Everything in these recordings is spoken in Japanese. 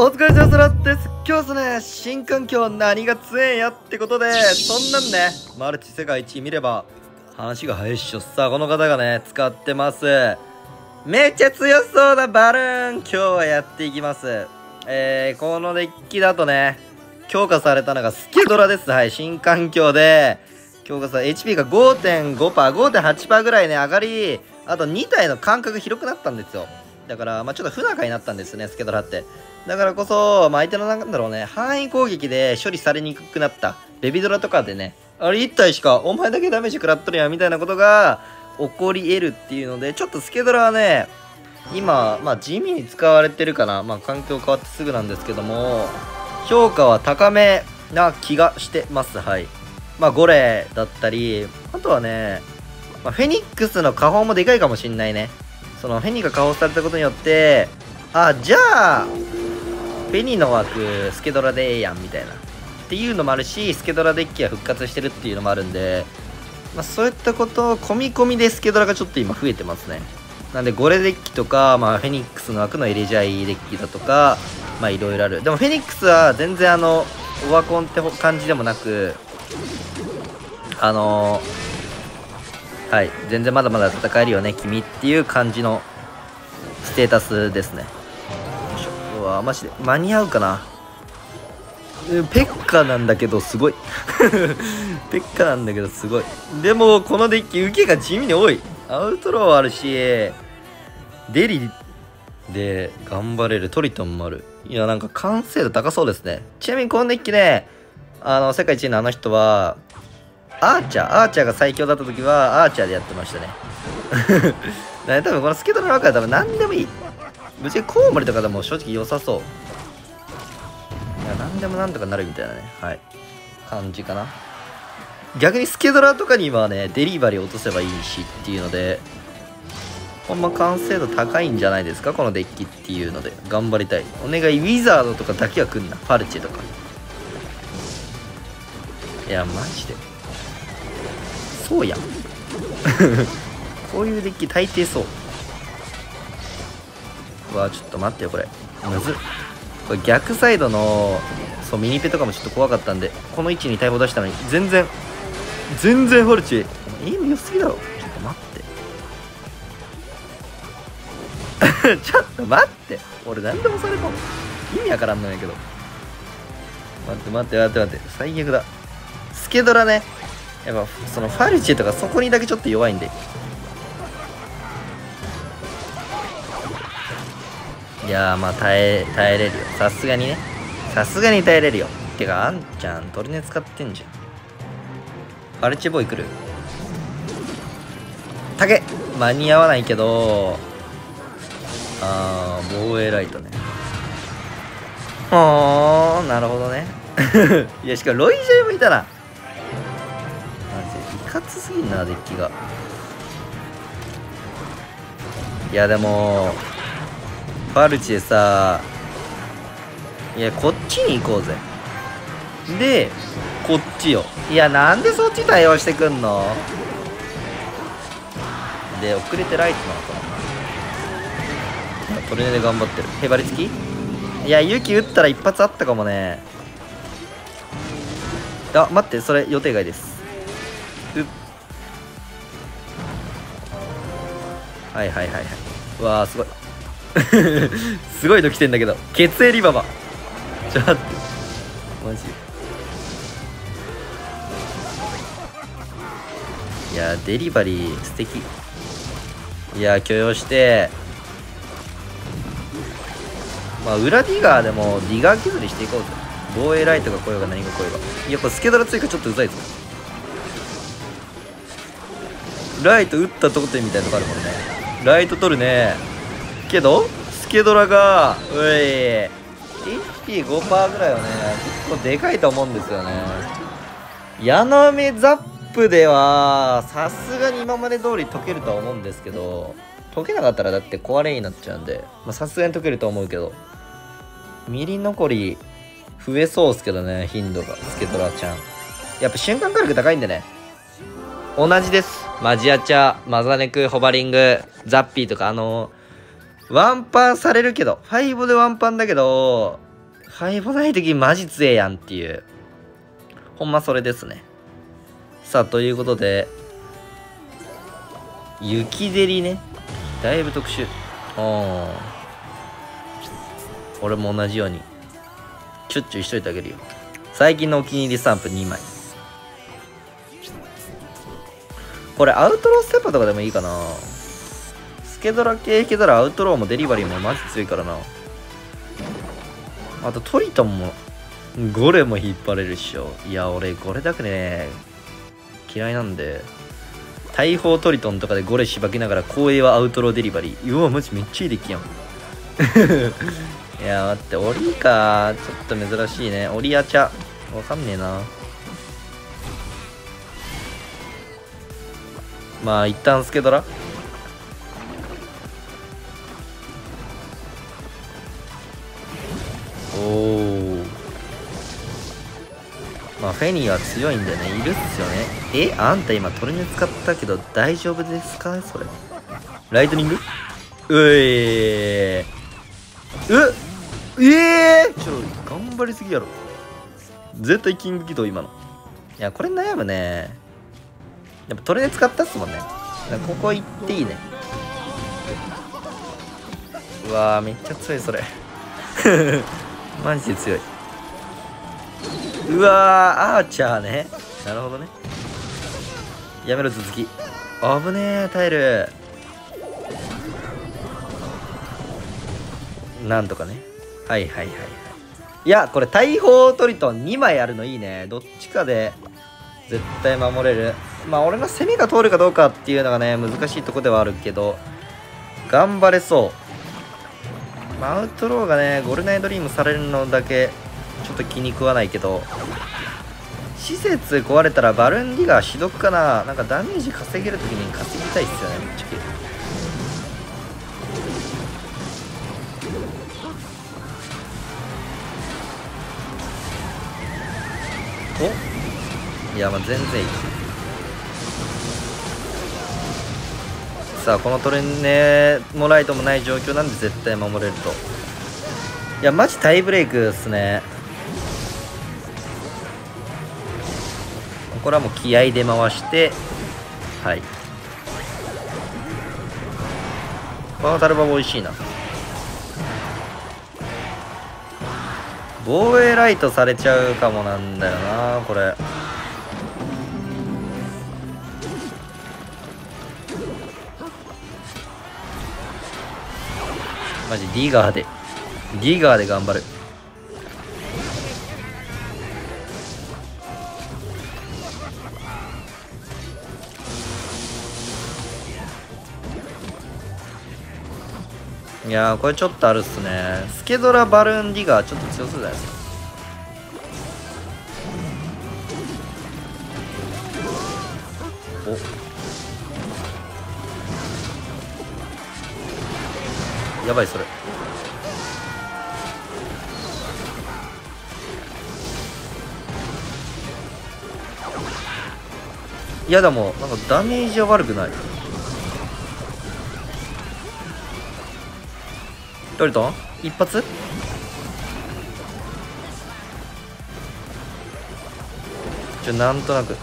お疲れ様です。今日ですね新環境何が強えんやってことでそんなんねマルチ世界一見れば話が早いっしょさあこの方がね使ってます。めっちゃ強そうなバルーン今日はやっていきます。えー、このデッキだとね強化されたのがスケドラです。はい新環境で。強化さ HP が 5.5%5.8% ぐらいね上がりあと2体の間隔広くなったんですよ。だから、まあ、ちょっと不仲になったんですね、スケドラって。だからこそ、まあ、相手のなんだろうね、範囲攻撃で処理されにくくなった。ベビドラとかでね、あれ1体しか、お前だけダメージ食らっとるやん、みたいなことが起こり得るっていうので、ちょっとスケドラはね、今、まあ、地味に使われてるかな。まあ、環境変わってすぐなんですけども、評価は高めな気がしてます。はい。まあ、ゴレだったり、あとはね、まあ、フェニックスの下方もでかいかもしんないね。そのフェニーが顔されたことによってあじゃあフェニーの枠スケドラでええやんみたいな。っていうのもあるしスケドラデッキが復活してるっていうのもあるんで、まあ、そういったことを込み込みでスケドラがちょっと今増えてますね。なんでゴレデッキとか、まあ、フェニックスの枠のエレジャイデッキだとかまあいろいろある。でもフェニックスは全然あのオワコンって感じでもなくあのーはい、全然まだまだ戦えるよね、君っていう感じのステータスですね。うわ、マジで、間に合うかな？ペッカなんだけど、すごい。ペッカなんだけど、すごい。でも、このデッキ、受けが地味に多い。アウトローあるし、デリで頑張れるトリトンもある。いや、なんか完成度高そうですね。ちなみにこのデッキね、あの、世界一位のあの人は、アーチャー、アーチャーが最強だった時は、アーチャーでやってましたね。ね多分このスケートの中は多分何でもいい。ぶっちゃけコウモリとかでも正直良さそう。いや、何でもなんとかなるみたいなね。はい。感じかな。逆にスケドラとかにはね、デリバリー落とせばいいしっていうので、ほんま完成度高いんじゃないですかこのデッキっていうので。頑張りたい。お願い、ウィザードとかだけは来んな。ファルチェとか。いや、マジで。そうやん。こういうデッキ大抵そう。うわちょっと待ってよこれ。むずこれ逆サイドのそうミニペとかもちょっと怖かったんでこの位置に大砲出したのに全然全然フォルチ。エイム良すぎだろ。ちょっと待って。ちょっと待って。俺何でもされたもん。意味わからんのやけど。待って待って待って待って。最悪だ。スケドラね。やっぱそのファルチェとかそこにだけちょっと弱いんで。いやまあ耐え耐えれるよ。さすがにね。さすがに耐えれるよ。てかあんちゃんトルネ使ってんじゃん。ファルチェボーイ来る？竹！間に合わないけどあー防衛ライトね。ほーなるほどね。いやしかもロイジェもいたな。かつすぎんなデッキがいやでもファルチでさいやこっちに行こうぜでこっちよいやなんでそっち対応してくんので遅れてライトなのかなトレネで頑張ってるへばりつきいや勇気打ったら一発あったかもねあ待ってそれ予定外ですはいはいはいはい。わーすごい。すごいの来てんだけど。血液リババ。ちょっとマジ。いやデリバリー素敵。いや許容して。まあ裏ディガーでもディガー削りしていこうぜ。防衛ライトが来ようが何が来ようが。やっぱスケドラ追加ちょっとうざいぞ。ライト打ったとこてみたいなとこあるもんね。ライト取るね。けどスケドラがうい HP5% ぐらいはね結構でかいと思うんですよね。矢の目ザップではさすがに今まで通り解けるとは思うんですけど解けなかったらだって壊れになっちゃうんでさすがに解けると思うけどミリ残り増えそうっすけどね頻度がスケドラちゃん。やっぱ瞬間火力高いんでね。同じです。マジアチャマザネクホバリングザッピーとかあのワンパンされるけど、5でワンパンだけど、ハイボない時マジ強えやんっていう。ほんまそれですね。さあということで雪照りね。だいぶ特殊。ああ俺も同じようにチュッチュしといてあげるよ。最近のお気に入りスタンプ2枚。これアウトローステッパーとかでもいいかな。スケドラ系いけたらアウトローもデリバリーもマジ強いからな。あとトリトンもゴレも引っ張れるっしょ。いや俺ゴレだけね嫌いなんで。大砲トリトンとかでゴレしばきながら光栄はアウトローデリバリー。うわマジめっちゃいいデッキやん。いや待ってオリか。ちょっと珍しいね。オリアチャ。わかんねえな。まあ一旦スケドラおおまあフェニーは強いんでねいるっすよね。えあんた今トルネ使ったけど大丈夫ですか？それ。ライトニング？うえー、うええー、ちょ頑張りすぎやろ。絶対キング起動今の。いやこれ悩むね。やっぱトレで使ったっすもんね。ここ行っていいね。うわめっちゃ強いそれ。マジで強い。うわアーチャーね。なるほどね。やめろ続き。危ねえタイルなんとかね。はいはいはいはい。いやこれ大砲トリトン2枚あるのいいね。どっちかで絶対守れる。まあ俺の攻めが通るかどうかっていうのがね難しいとこではあるけど頑張れそう。アウトローがねゴルナイドリームされるのだけちょっと気に食わないけど施設壊れたらバルンディガーしどくかな。なんかダメージ稼げるときに稼ぎたいっすよねぶっちゃけ。お？いやまあ全然いい。さこのトレンネもライトもない状況なんで絶対守れると。いやマジタイブレイクっすね。これはもう気合で回してはい。このタルバも美味しいな。防衛ライトされちゃうかもなんだよなこれ。マジディガーで。ディガーで頑張る。いやこれちょっとあるっすね。スケドラバルーンディガーちょっと強そうだよねおやばいそれ。いやでもなんかダメージは悪くない。トリトン？一発？ちょなんとなく。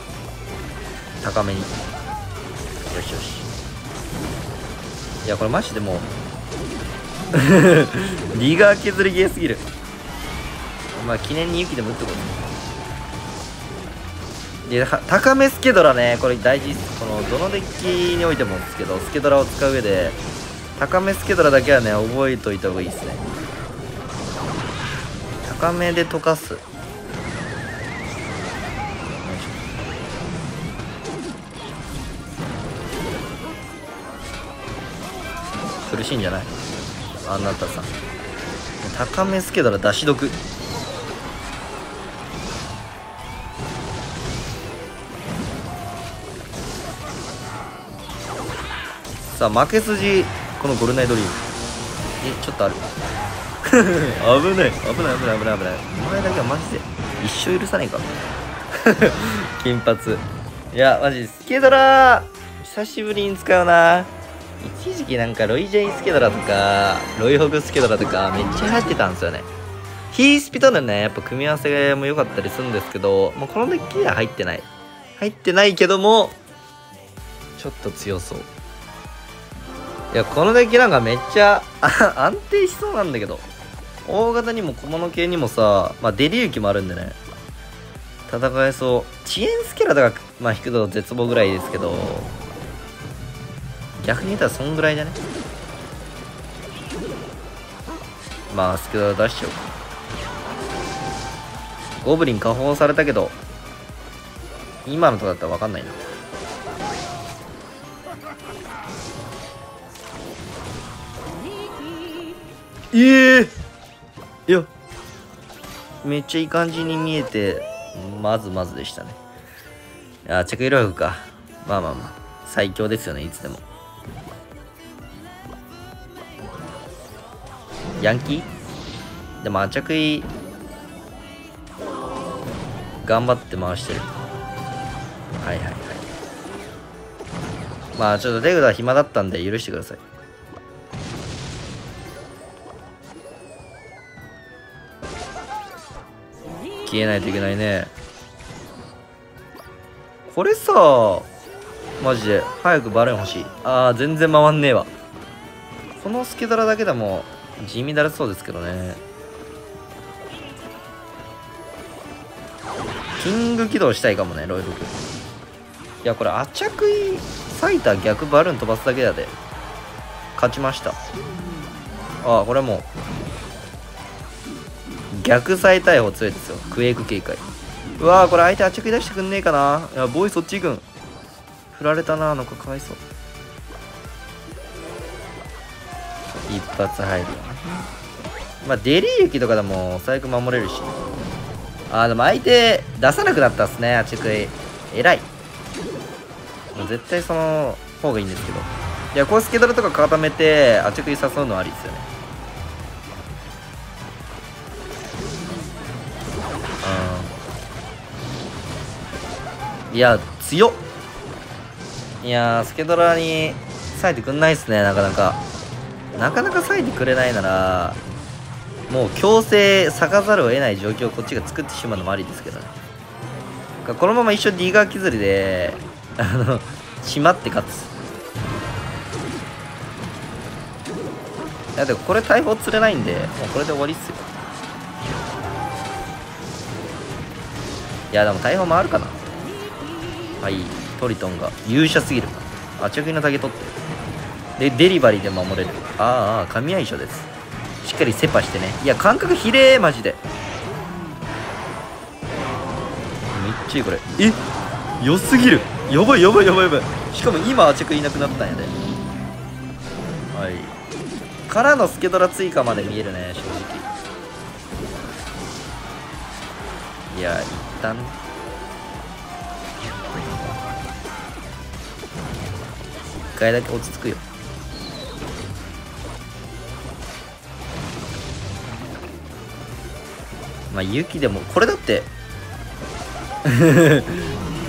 高めに。よしよし。いやこれマジでもう リガー削りゲーすぎる。まあ記念に雪でも打ってこう。で高めスケドラね。これ大事このどのデッキにおいてもですけどスケドラを使う上で高めスケドラだけはね覚えといた方がいいですね。高めで溶かす。苦しいんじゃない？あなたさん。高めスケドラ出し毒さあ負け筋このゴルナイドリームえちょっとある。危ない。危ない危ない危ない危ない。お前だけはマジで一生許さないか。金髪。いやマジスケドラ久しぶりに使うな一時期なんかロイ・ジェイ・スケドラとかロイ・ホグ・スケドラとかめっちゃ流行ってたんですよね。ヒースピとのねやっぱ組み合わせも良かったりするんですけどもうこのデッキには入ってない。入ってないけどもちょっと強そう。いやこのデッキなんかめっちゃ 安定しそうなんだけど大型にも小物系にもさまあデリ雪もあるんでね。戦えそう。遅延スケラとかまあ引くと絶望ぐらいですけど。逆に言ったらそんぐらいじゃね？まあスケラ出しちゃおう。かゴブリン加工されたけど今のとだったら分かんないな。ええー、いやめっちゃいい感じに見えてまずまずでしたね。あ着色力か。まあまあまあ。最強ですよねいつでも。ヤンキー？でもあ着衣頑張って回してる。はいはいはい。まあちょっとレグラー暇だったんで許してください。消えないといけないね。これさマジで。早くバルーン欲しい。あー全然回んねえわ。このスケドラだけでも地味だらそうですけどね。キング起動したいかもねロイドク。いやこれアチャクイサイター逆バルーン飛ばすだけだで。勝ちました。ああこれもう逆再逮捕強いですよ。クエイク警戒。うわーこれ相手あっちゃく出してくんねえかな。いやボーイそっち行くん。振られたななんかかわいそう。一発入るよまあデリー雪とかでも最悪守れるし。あーでも相手出さなくなったっすね。あっちく。い。偉い絶対その方がいいんですけど。いやこうスケドルとか固めてあっちくい誘うのはありですよね。うん。いや強っ。いやスケドラに割いてくんないっすねなかなか。なかなか割いてくれないならもう強制咲かざるを得ない状況をこっちが作ってしまうのもありですけどね。このまま一緒ディガー削りであのしまって勝つ。いやでもこれ大砲釣れないんでもうこれで終わりっすよ。いやでも大砲もあるかな。はいトリトンが。勇者すぎる。あ着の竹取って。でデリバリーで守れる。ああ神相性です。しっかりセパしてね。いや感覚ひれーマジで。めっちゃいいこれ。え？良すぎる。やばいやばいやばいやばい。しかも今アチェクいなくなったんやで。はい。からのスケドラ追加まで見えるね正直。いや一旦。一回だけ落ち着くよ。まあ雪でもこれだって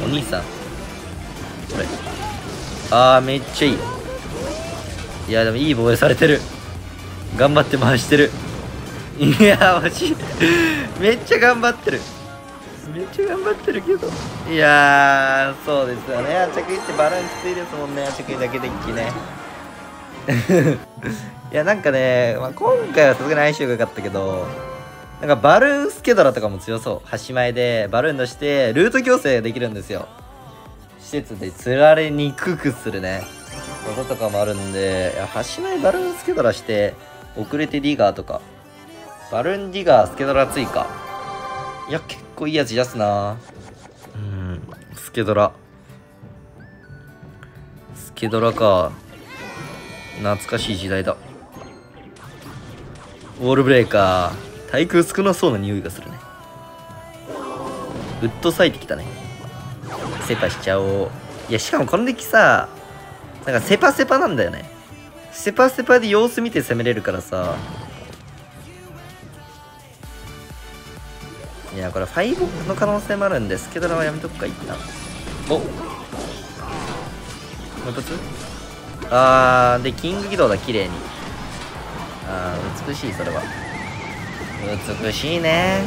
お兄さん。これ。あーめっちゃいい。いやでもいい防衛されてる。頑張って回してる。いやマジめっちゃ頑張ってる。めっちゃ頑張ってるけど。いやーそうですよね。あちゃくいってバランスきついですもんね。あちゃくいだけデッキね。いやなんかね、まあ、今回はさすがに相性が良かったけどなんかバルーンスケドラとかも強そう。端前でバルーン出してルート矯正できるんですよ。施設で釣られにくくするね。技とかもあるんでいや端前バルーンスケドラして遅れてディガーとか。バルーンディガースケドラ追加。いや結構いいやつ出すな。うんスケドラ。スケドラか。懐かしい時代だ。ウォールブレーカー。対空少なそうな匂いがするね。ウッド咲いてきたね。セパしちゃおう。いやしかもこのデッキさなんかセパセパなんだよね。セパセパで様子見て攻めれるからさ。いやこれ5の可能性もあるんですけどはやめとくか一旦。お。もう一発あーでキング起動だ綺麗に。あー美しいそれは。美しいね。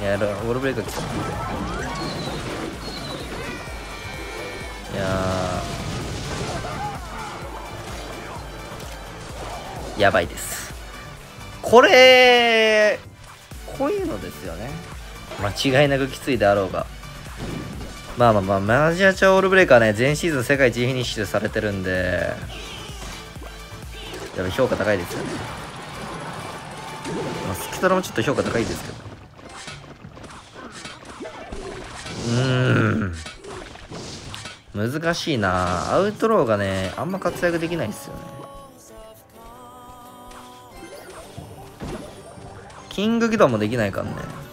いやオールブレイク。いややばいです。これこういうのですよね。間違いなくきついであろうが。まあまあまあマジアチャオールブレイカーね前シーズン世界一フィニッシュされてるんでやっぱ評価高いですよね、タ、ラもちょっと評価高いですけど。うーん。難しいな。アウトローがねあんま活躍できないですよね。キングギドもできないからね。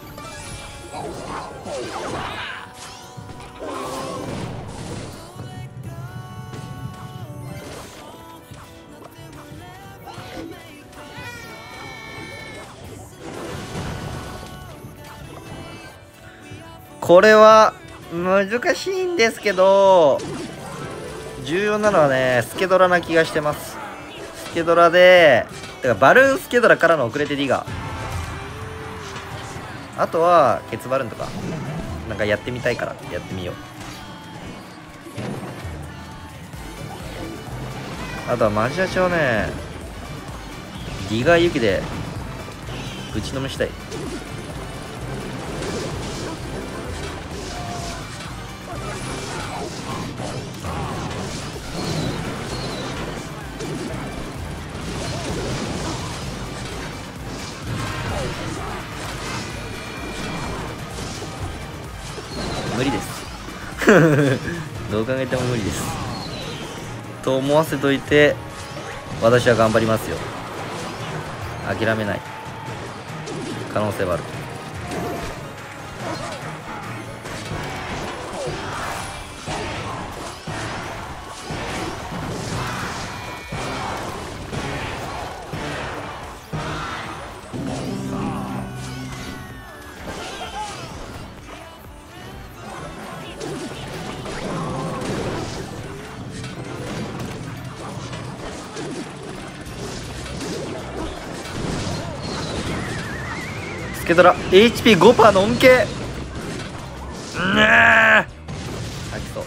これは難しいんですけど重要なのはねスケドラな気がしてます。スケドラでだからバルーンスケドラからの遅れてディガー。あとはケツバルーンとかなんかやってみたいからやってみよう。あとはマジアチをねディガーユキでぶちのめしたい。どう考えても無理です。と思わせといて私は頑張りますよ。諦めない。可能性はある。ケドラ HP5% の恩恵うんー吐きそう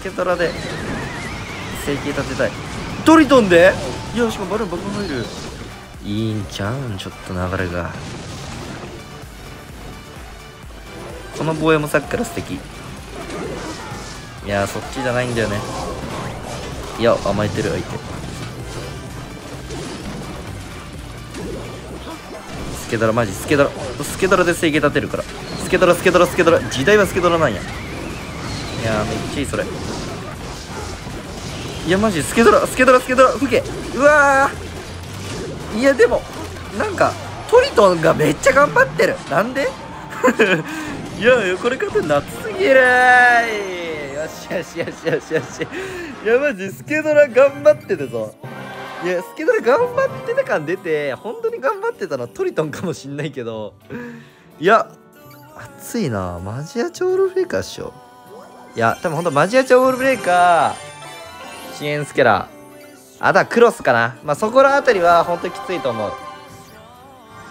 スケドラで整形立てたいトリトンで？いやしかもバルーン爆破入るいいんちゃうん？ちょっと流れが。この防衛もさっきから素敵。いやそっちじゃないんだよね。いや甘えてる相手。スケドラマジスケドラ。スケドラで整形立てるから。スケドラスケドラスケドラ。時代はスケドラなんや。いやめっちゃいいそれいやマジスケドラスケドラスケドラ吹け。うわいやでもなんかトリトンがめっちゃ頑張ってる。なんで？いやいやこれ勝て夏すぎる。よしよしよしよしよし。いやマジスケドラ頑張ってたぞ。いやスケドラ頑張ってた感出て本当に頑張ってたのはトリトンかもしんないけど。いや熱いな。マジアチョールブレイカーっしょ。いや多分ほんとマジアチョールブレイカー。支援スケラ。ーあとはクロスかな。まあそこら辺りは本当にきついと思う。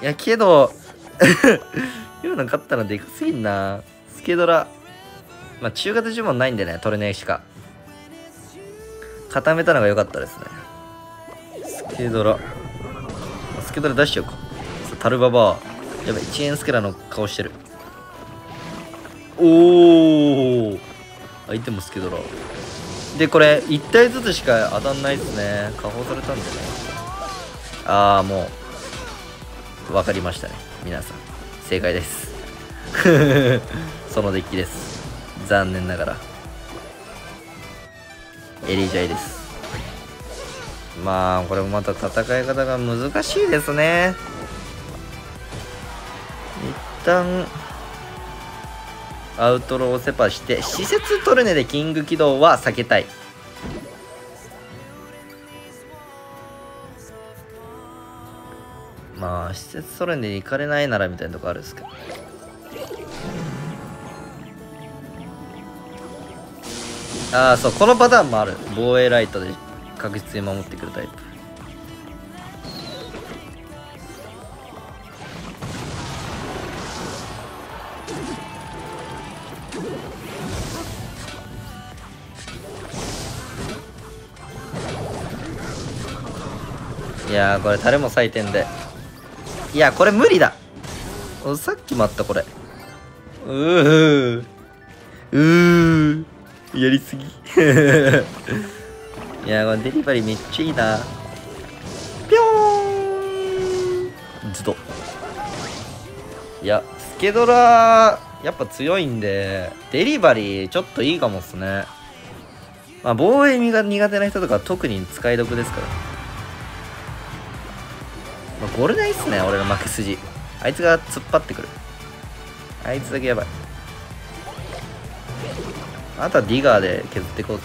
いやけど 今の勝ったのでかすぎんな。スケドラ。まあ中型呪文ないんでねトレネしか固めたのが良かったですね。スケドラ。スケドラ出しちゃおうか。タルババーやばい遅延スケラの顔してる。おお相手もスケドラ。でこれ1体ずつしか当たんないですね。加工されたんでねああもう分かりましたね。皆さん正解です。そのデッキです。残念ながら。エリジャイです。まあこれもまた戦い方が難しいですね。一旦アウトローをセパして施設トルネでキング起動は避けたい。まあ施設トルネで行かれないならみたいなとこあるんですけど。ああそうこのパターンもある。防衛ライトで確実に守ってくるタイプ。いやこれ誰も採点で。いやこれ無理だ。さっきもあったこれ。うーうー。やりすぎ。いやこれデリバリーめっちゃいいな。ぴょーん。ずっと。いやスケドラやっぱ強いんでデリバリーちょっといいかもっすね。まあ防衛が苦手な人とか特に使い得ですから。まあ、ゴルないっすね、俺の負け筋。あいつが突っ張ってくる。あいつだけやばい。あとはディガーで削っていこうぜ。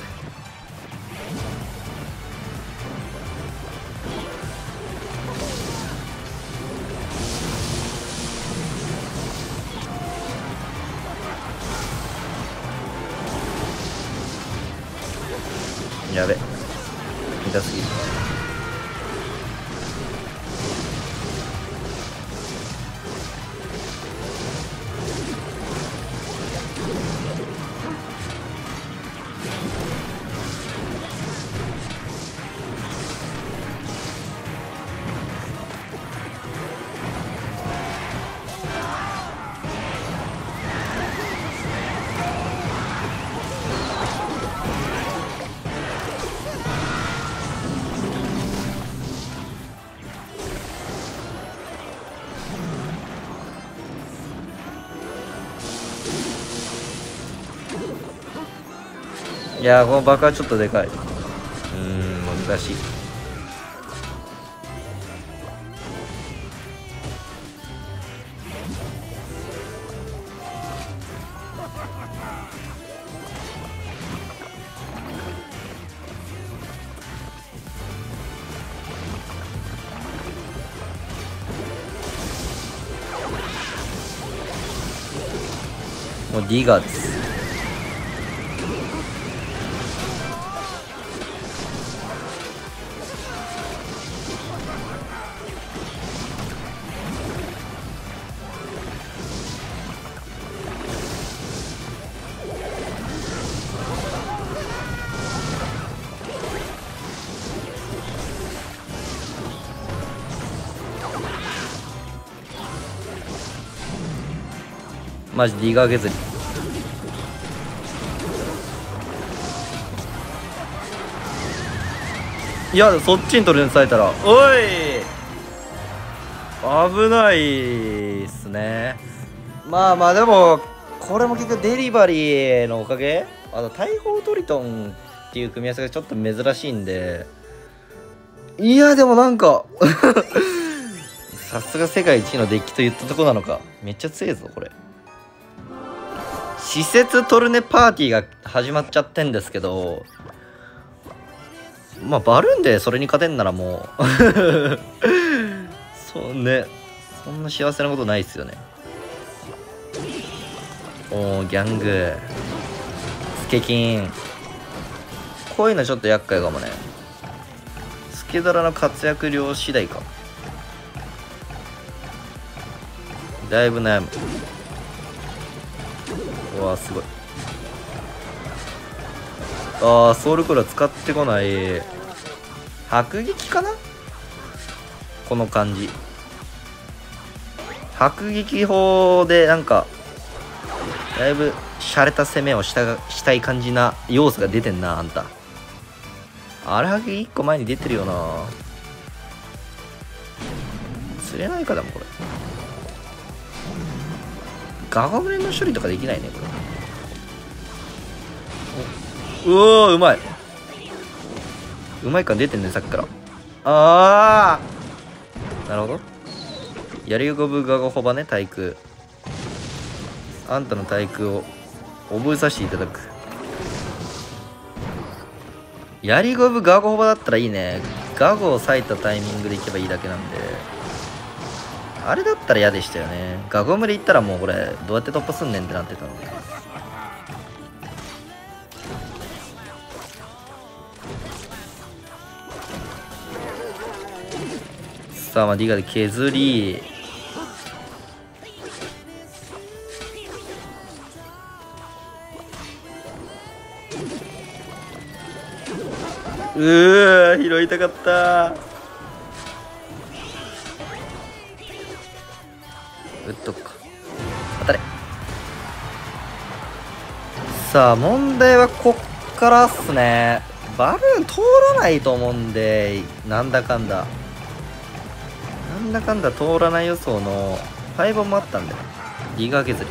いやこの爆破ちょっとでかい。うーん難しい。もうディガーです。マジで胃が削りいやそっちに取り抜されたらおい！危ないっすね。まあまあでもこれも結局デリバリーのおかげ？あの大砲トリトンっていう組み合わせがちょっと珍しいんで。いやでもなんか さすが世界一のデッキと言ったとこなのか。めっちゃ強いぞこれ施設トルネパーティーが始まっちゃってんですけどまあバルーンでそれに勝てんならもう そうねそんな幸せなことないっすよね。おーギャング。スケキン。こういうのちょっと厄介かもね。スケドラの活躍量次第か。だいぶ悩む。うわすごい。ああソウルコー使ってこない。迫撃かな？この感じ。迫撃砲でなんかだいぶ洒落た攻めをしたしたい感じな要素が出てんなあんた。あれ迫撃1個前に出てるよな。釣れないかでもんこれ。ガガブレの処理とかできないねこれ。うおうまい。うまい感出てんねさっきから。ああなるほど。やりごぶガガホバね対空あんたの対空を覚えさせていただく。やりごぶガゴホバだったらいいね。ガゴを割いたタイミングでいけばいいだけなんで。あれだったら嫌でしたよね。ガゴムで行ったらもうこれどうやって突破すんねんってなってたので。さあまあディガで削りうー拾いたかった。打っとくか。当たれ。さあ問題はこっからっすね。バルーン通らないと思うんでなんだかんだ。なんだかんだ通らない予想のファイボもあったんだよ。リガー削り。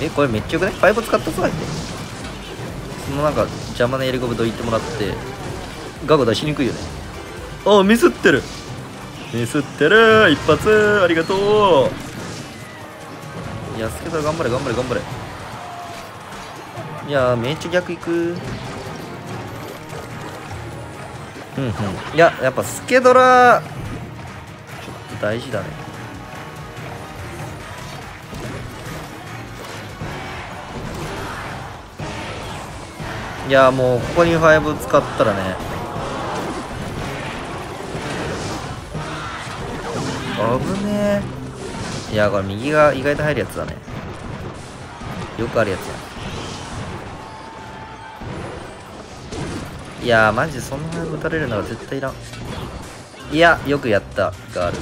えこれめっちゃよくない？ファイボ使ったぞ相手。そのなんか邪魔なやり込みどいてもらってガゴ出しにくいよね。あミスってる。ミスってる。一発。ありがとう。いやスケト頑張れ頑張れ頑張れ。いやめっちゃ逆いく。うんうん。いややっぱスケドラちょっと大事だね。いやもうここに5使ったらね。危ねえ。いやこれ右が意外と入るやつだね。よくあるやつだ。いやマジそんな早く打たれるなら絶対いらん。いやよくやったがある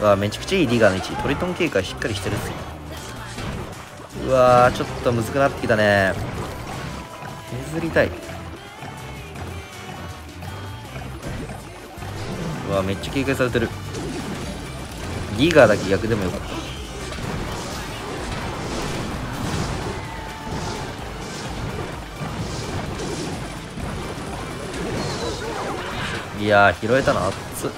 うわめちゃくちゃいいリーガーの位置。トリトン警戒しっかりしてるっすうわちょっとむずくなってきたね。削りたい。うわめっちゃ警戒されてる。ギガーだけ逆でもよかっいやー拾えたの熱っ。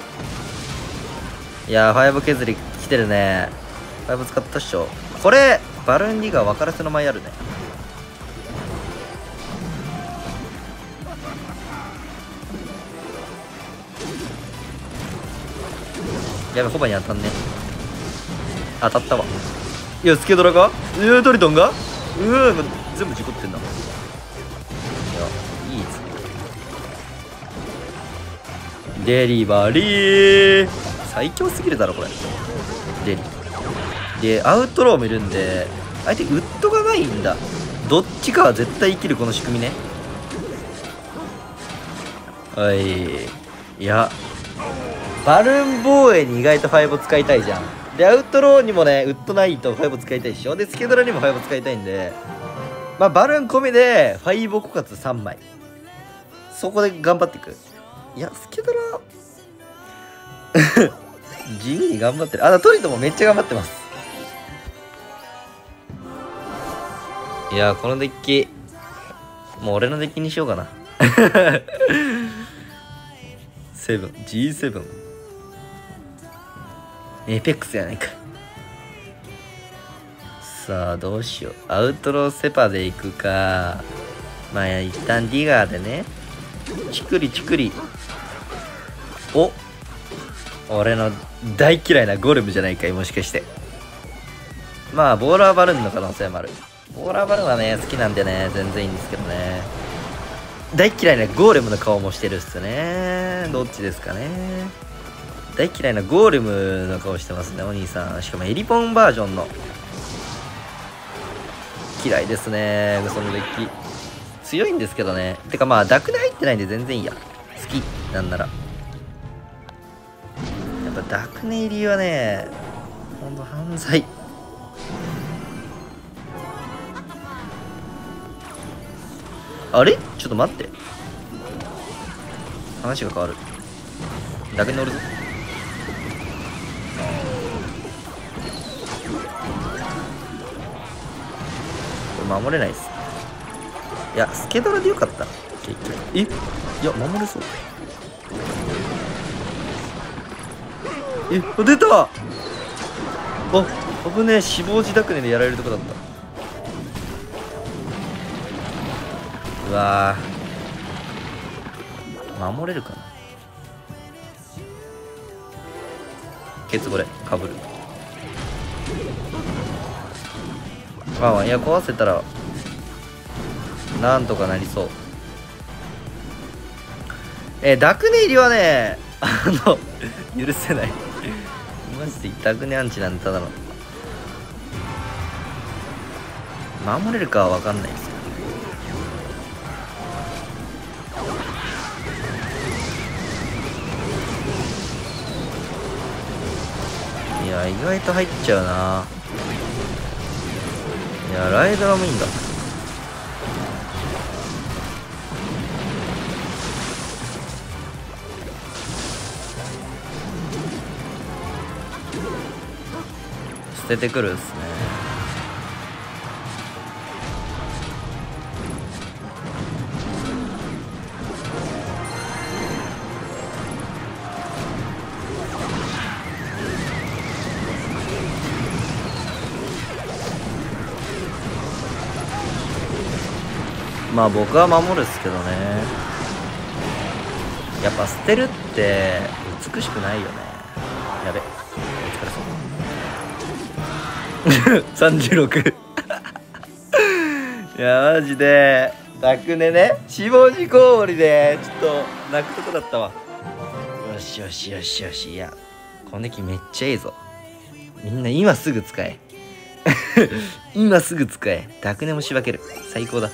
いやー5削り来てるね。5使ったっしょ。これバルーンリガー分からせの前あるね。やべコバに当たんね。当たったわ。いやスケドラが？いやトリトンがうわ全部事故ってんだ。いやデリバリー。最強すぎるだろこれ。デリ。でアウトローもいるんで相手ウッドがないんだ。どっちかは絶対生きるこの仕組みね。はい。いや。バルーン防衛に意外とファイブ使いたいじゃん。でアウトローにもねウッドないとファイブ使いたいでしょ。でスケドラにもファイブ使いたいんで。まあバルーン込みでファイブ枯渇3枚。そこで頑張っていく。いやスケドラ地味に頑張ってる。あトリトもめっちゃ頑張ってます。いやこのデッキ。もう俺のデッキにしようかな。セブン G7 エペックスやないか。さあどうしよう。アウトローセパで行くか。まあ一旦ディガーでね。チクリチクリお俺の大嫌いなゴルムじゃないかいもしかして。まあボーラーバルーンの可能性もある。ボーラーバルーンはね好きなんでね全然いいんですけどね。大嫌いなゴーレムの顔もしてるっすね。どっちですかね。大嫌いなゴーレムの顔してますねお兄さん。しかもエリポンバージョンの。嫌いですねそのデッキ。強いんですけどね。てかまあダクネ入ってないんで全然いいや。好きなんなら。ダクネ入りはねほんと犯罪。あれ？ちょっと待って。話が変わる。ダクネ乗るぞ。これ守れないっす。いやスケドラでよかった。結局。え？いや守れそう。え出た！あ危ねえ死亡自宅でやられるとこだった。うわ守れるかな？ケツボレかぶるああいや壊せたらなんとかなりそう。えー、ダクネ入りはねあの許せない。マジでダクネアンチなんてただの。守れるかは分かんないですよいや意外と入っちゃうな。いやライドラもいいんだ。捨ててくるっすね。まあ僕は守るっすけどね。やっぱ捨てるって美しくないよね。36 いやマジで。ダクネね。死亡時コウモリで。ちょっと泣くとこだったわ。よしよしよしよし。いやこの駅めっちゃいいぞ。みんな今すぐ使え。今すぐ使え。ダクネもしばける。最高だ。